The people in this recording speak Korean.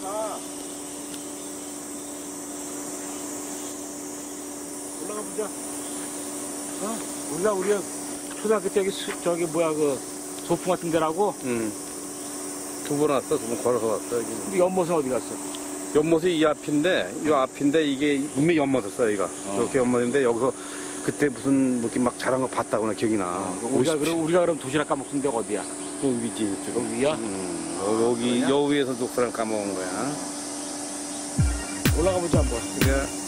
올라가. 올라가 보자. 어? 우리가 우리 초등학교 때 여기 수- 저기 뭐야 그 소풍 같은 데라고 응. 두 번 왔어, 두 번 걸어서 왔어, 여기. 우리 연못은 어디 갔어? 연못이 이 앞인데, 이 앞인데 이게 분명히 연못이었어, 여기가. 이렇게 연못인데 여기서 그때 무슨 뭐 이렇게 막 자란 거 봤다거나 기억이 나. 우리가 50 그럼 우리가 그럼 도시락 까먹은 데가 어디야? 그 위지, 지금. 여기 위야? 음, 여기, 그러냐? 여 위에서 독사랑 까먹은 거야. 올라가 보자 한번. 그래.